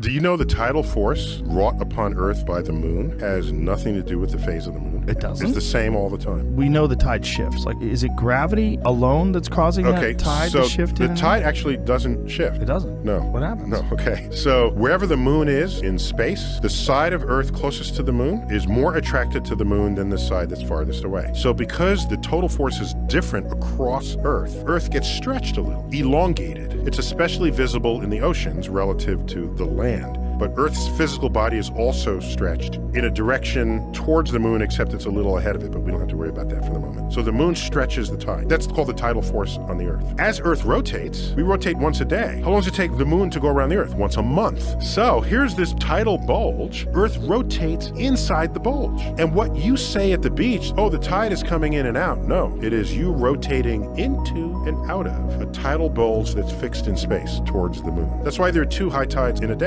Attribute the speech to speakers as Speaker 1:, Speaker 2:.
Speaker 1: Do you know the tidal force wrought upon Earth by the moon has nothing to do with the phase of the moon?
Speaker 2: It doesn't?
Speaker 1: It's the same all the time.
Speaker 2: We know the tide shifts. Like, is it gravity alone that's causing
Speaker 1: Okay,
Speaker 2: that tide
Speaker 1: so
Speaker 2: to shift?
Speaker 1: the tide
Speaker 2: out?
Speaker 1: actually doesn't shift.
Speaker 2: It doesn't.
Speaker 1: No.
Speaker 2: What happens?
Speaker 1: No, okay. So wherever the moon is in space, the side of Earth closest to the moon is more attracted to the moon than the side that's farthest away. So because the total force is different across Earth, Earth gets stretched a little, elongated. It's especially visible in the oceans relative to the land. But Earth's physical body is also stretched in a direction towards the moon, except it's a little ahead of it, but we don't have to worry about that for the moment. So the moon stretches the tide. That's called the tidal force on the Earth. As Earth rotates, we rotate once a day. How long does it take the moon to go around the Earth? Once a month. So here's this tidal bulge. Earth rotates inside the bulge. And what you say at the beach, oh, the tide is coming in and out. No, it is you rotating into and out of a tidal bulge that's fixed in space towards the moon. That's why there are two high tides in a day.